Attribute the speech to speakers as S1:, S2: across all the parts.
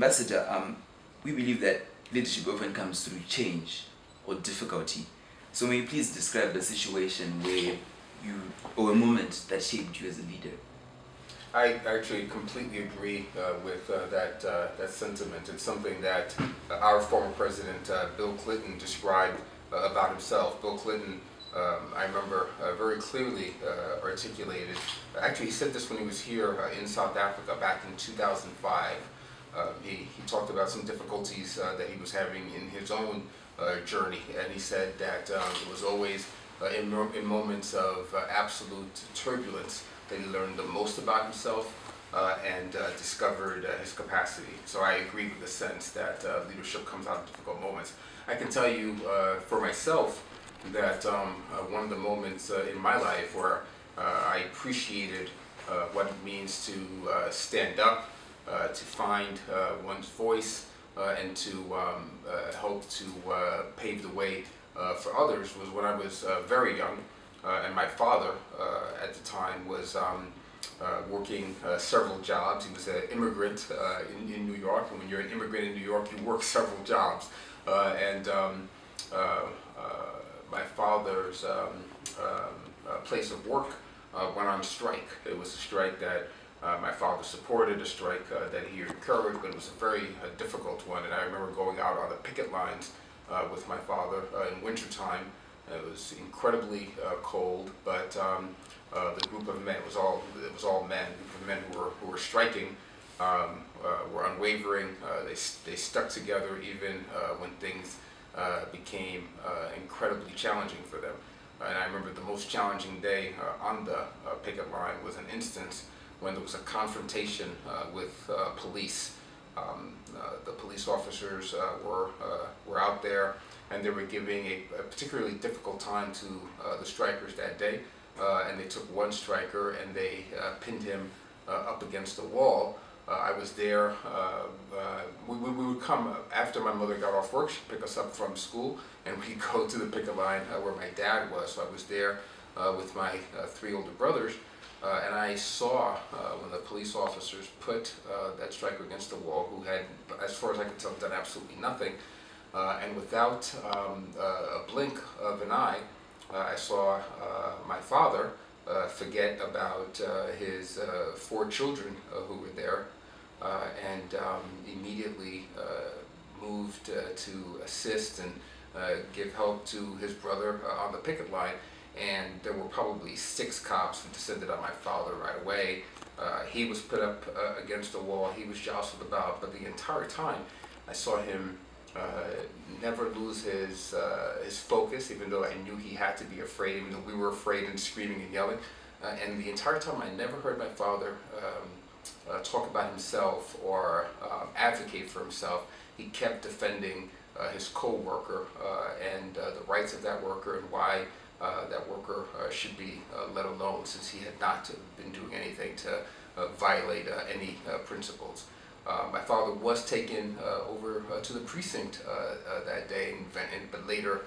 S1: Ambassador, um, we believe that leadership often comes through change or difficulty. So may you please describe the situation where you, or a moment that shaped you as a leader?
S2: I actually completely agree uh, with uh, that, uh, that sentiment. It's something that uh, our former president, uh, Bill Clinton, described uh, about himself. Bill Clinton, um, I remember very clearly articulated, actually he said this when he was here in South Africa back in 2005. He, he talked about some difficulties that he was having in his own journey, and he said that um, it was always in, in moments of absolute turbulence that he learned the most about himself uh, and uh, discovered uh, his capacity. So I agree with the sense that uh, leadership comes out of difficult moments. I can tell you uh, for myself that um, uh, one of the moments in my life where I appreciated what it means to stand up, to find one's voice, and to um, help to pave the way for others was when I was very young. Uh, and my father uh, at the time was um, uh, working several jobs. He was an immigrant in, in New York, and when you're an immigrant in New York, you work several jobs. and um, my father's um, um place of work went on strike. It was a strike that uh, my father supported a strike uh, that he encouraged, but it was a very uh, difficult one. And I remember going out on the picket lines with my father in wintertime it was incredibly uh, cold, but um, uh, the group of men it was all it was all men, the men who were who were striking, um, uh, were unwavering. Uh, they they stuck together even uh, when things uh, became incredibly challenging for them. And I remember the most challenging day on the picket line was an instance when there was a confrontation with police. Um, the police officers were were out there and they were giving a, a particularly difficult time to uh, the strikers that day. Uh, and they took one striker and they uh, pinned him uh, up against the wall. Uh, I was there. We, we, we, would come after my mother got off work. She'd pick us up from school, and we'd go to the picket line where my dad was. So I was there with my three older brothers. Uh, and I saw uh, when the police officers put uh, that striker against the wall, who had, as far as I could tell, done absolutely nothing. Uh, and without um, a blink of an eye, uh, I saw uh, my father forget about his four children who were there and um, immediately moved to assist and give help to his brother on the picket line and there were probably six cops who descended on my father right away. Uh, he was put up uh, against the wall, he was jostled about, but the entire time I saw him uh, never lose his uh, his focus, even though I knew he had to be afraid, even though we were afraid and screaming and yelling. Uh, and the entire time, I never heard my father um, talk about himself or um, advocate for himself. He kept defending his co-worker and the rights of that worker and why uh, Uh, that worker uh, should be uh, let alone since he had not been doing anything to uh, violate uh, any principles. Uh, my father was taken uh, over uh, to the precinct that day, and, and, but later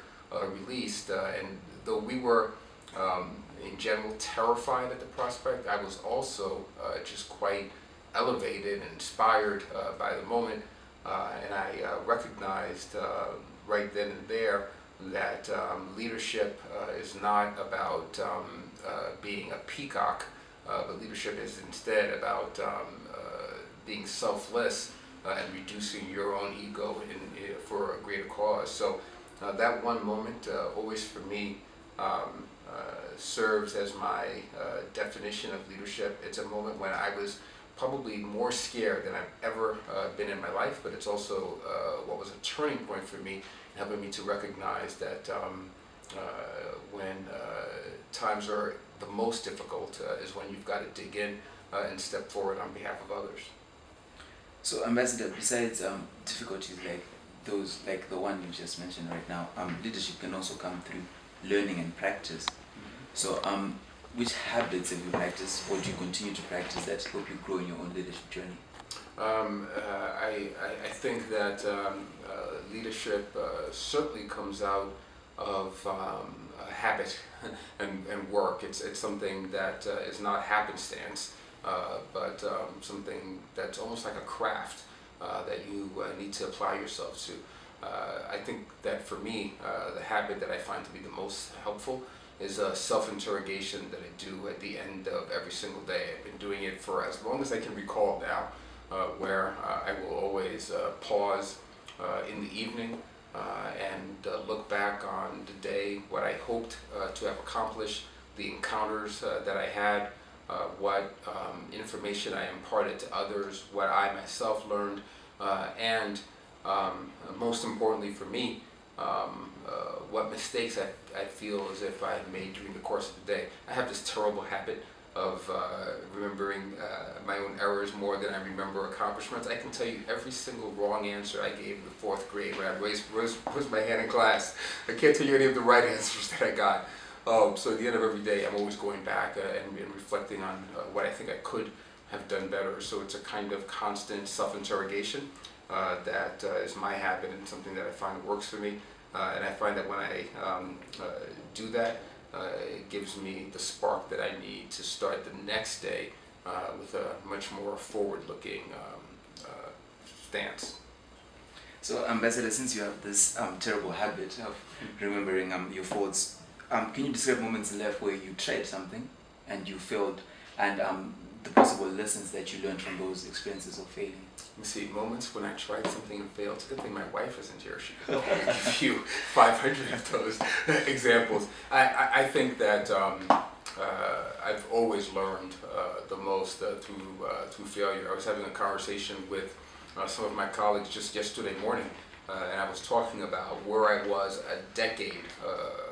S2: released. and though we were, um, in general, terrified at the prospect, I was also just quite elevated and inspired by the moment. and I recognized right then and there that um, leadership uh, is not about um, uh, being a peacock, uh, but leadership is instead about um, being selfless uh, and reducing your own ego in, in, for a greater cause. So uh, that one moment uh, always for me um, uh, serves as my uh, definition of leadership. It's a moment when I was probably more scared than I've ever uh, been in my life, but it's also what was a turning point for me, helping me to recognize that um, when times are the most difficult is when you've got to dig in and step forward on behalf of others.
S1: So, Ambassador, besides um, difficulties like those, like the one you just mentioned right now, um, leadership can also come through learning and practice. Mm-hmm. So, um, which habits have you practiced or do you continue to practice that help you grow in your own leadership journey?
S2: Um, uh, I, I, think that um, uh, leadership uh, certainly comes out of um, habit and, and work. It's, it's something that uh, is not happenstance uh, but um, something that's almost like a craft. uh, that you need to apply yourself to. I think that for me, the habit that I find to be the most helpful is a self-interrogation that I do at the end of every single day. I've been doing it for as long as I can recall now, uh, where uh, I will always uh, pause uh, in the evening and look back on the day, what I hoped to have accomplished, the encounters that I had, what um, information I imparted to others, what I myself learned, and um, most importantly for me, um, uh, what mistakes I, I feel as if I made during the course of the day. I have this terrible habit of uh, remembering uh, my own errors more than I remember accomplishments. I can tell you every single wrong answer I gave in the fourth grade when I raised, raised, raised my hand in class. I can't tell you any of the right answers that I got. Um, so at the end of every day, I'm always going back uh, and, and, reflecting on uh, what I think I could have done better. So it's a kind of constant self-interrogation. Uh, that uh, is my habit and something that I find works for me. Uh, and I find that when I um, do that, it gives me the spark that I need to start the next day with a much more forward-looking um, stance.
S1: So, Ambassador, since you have this um, terrible habit of remembering um, your faults, um, can you describe moments in life where you tried something and you failed, and um, the possible lessons that you learned from those experiences of failing?
S2: You see, moments when I tried something and failed. It's a good thing my wife isn't here. She could give you 500 of those examples. I, I, I, think that um, uh, I've always learned uh, the most uh, through, uh, through failure. I was having a conversation with uh, some of my colleagues just yesterday morning, uh, and I was talking about where I was a decade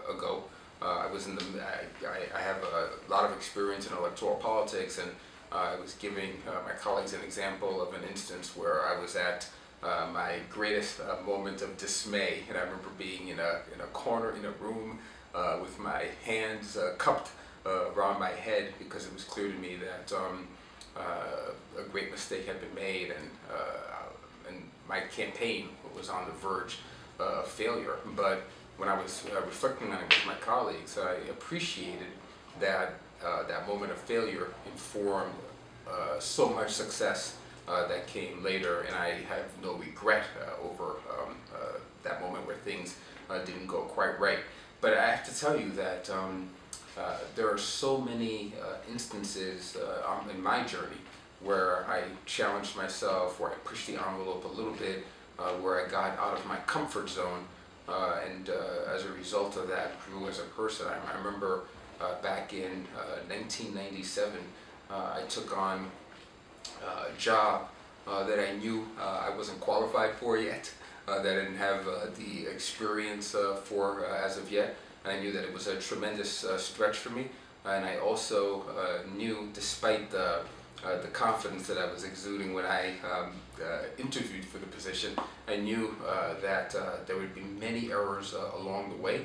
S2: ago. I was in the, I, I have a lot of experience in electoral politics and I was giving uh, my colleagues an example of an instance where I was at uh, my greatest uh, moment of dismay, and I remember being in a in a corner in a room uh, with my hands uh, cupped uh, around my head because it was clear to me that um, a great mistake had been made, and and my campaign was on the verge of failure. But when I was reflecting on it with my colleagues, I appreciated that uh, that moment of failure informed uh, so much success uh, that came later, and I have no regret uh, over um, uh, that moment where things didn't go quite right. But I have to tell you that um, there are so many instances in my journey where I challenged myself, where I pushed the envelope a little bit, where I got out of my comfort zone, and as a result of that, grew as a person. I, I remember uh, Uh, back in 1997, uh, uh, I took on uh, a job uh, that I knew I wasn't qualified for yet, that I didn't have the experience for as of yet. I knew that it was a tremendous stretch for me, and I also knew, despite the uh, the confidence that I was exuding when I um, uh, interviewed for the position, I knew uh, that there would be many errors along the way.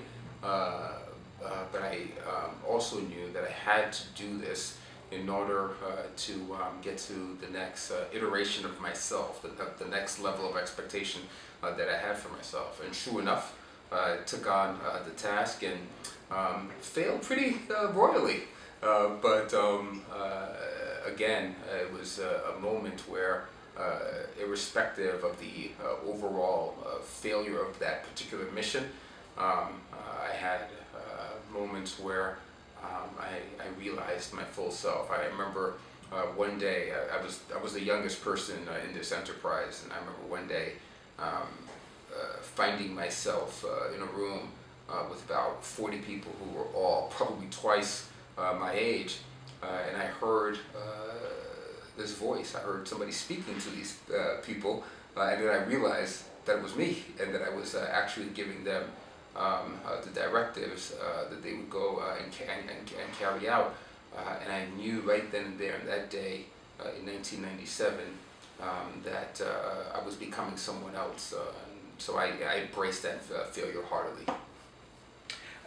S2: Uh, but I um, also knew that I had to do this in order uh, to um, get to the next uh, iteration of myself, the, the next level of expectation uh, that I had for myself. And true enough, I took on uh, the task and um, failed pretty uh, royally. but um, again, it was a, a moment where irrespective of the overall failure of that particular mission, um, I had moments where um, I, I realized my full self. I remember uh, one day, I, I, was, I was the youngest person uh, in this enterprise, and I remember one day um, uh, finding myself uh, in a room uh, with about 40 people who were all probably twice uh, my age, and I heard this voice. I heard somebody speaking to these people, and then I realized that it was me, and that I was actually giving them um, uh, the directives uh, that they would go uh, and, and, and, carry out. and I knew right then and there, on that day in 1997, um, that I was becoming someone else. so I, I embraced that failure heartily.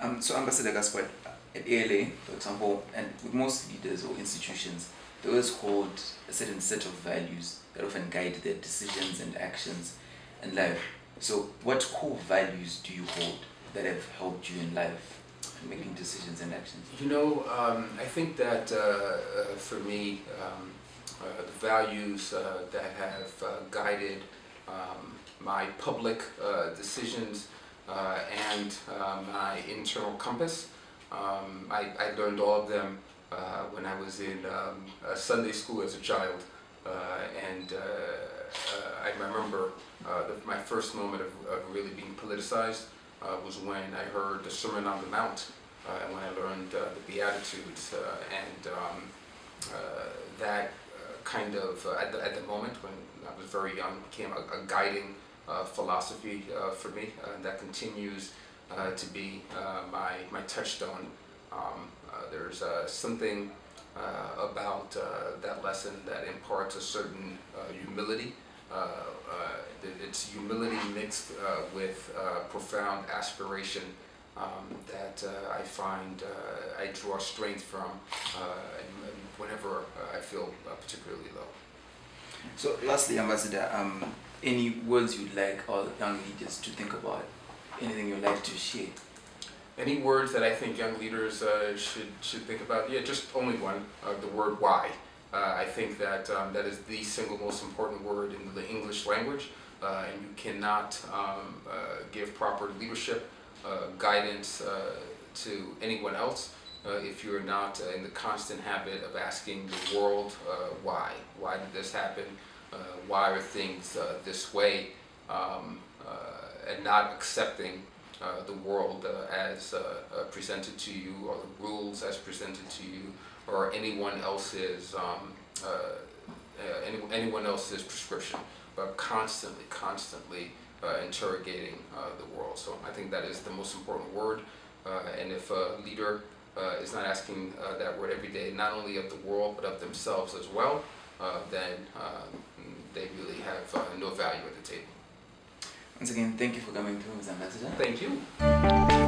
S1: Um, so Ambassador Gaspard, at ALA, for example, and with most leaders or institutions, they always hold a certain set of values that often guide their decisions and actions in life. So what core values do you hold that have helped you in life? making decisions and actions?
S2: You know, um, I think that uh, uh, for me, um, uh, the values uh, that have uh, guided um, my public decisions and my internal compass. Um, I, I learned all of them when I was in um, Sunday school as a child. And I remember the, my first moment of, of really being politicized Uh, was when I heard the Sermon on the Mount uh, and when I learned uh, the Beatitudes. and um, that kind of, at the, at, the, moment when I was very young, became a, a guiding uh, philosophy uh, for me uh, that continues to be my, my touchstone. Um, there's something about that lesson that imparts a certain humility. It's humility mixed with profound aspiration um, that uh, I find uh, I draw strength from uh, whenever I feel particularly low.
S1: So lastly, Ambassador, um, any words you'd like all young leaders to think about? Anything you'd like to share?
S2: Any words that I think young leaders uh, should should think about? Yeah, just only one. Uh, the word why. Uh, I think that um, that is the single most important word in the English language, uh, and you cannot um, uh, give proper leadership uh, guidance to anyone else if you're not in the constant habit of asking the world why. Why did this happen? Uh, why are things uh, this way um, uh, and not accepting the world as presented to you or the rules as presented to you or anyone else's um, any, anyone else's prescription, but constantly, constantly uh, interrogating uh, the world. So I think that is the most important word. Uh, and if a leader is not asking that word every day, not only of the world, but of themselves as well, then they really have uh, no value at the table.
S1: Once again, thank you for coming through, Mr. Ambassador.
S2: Thank you.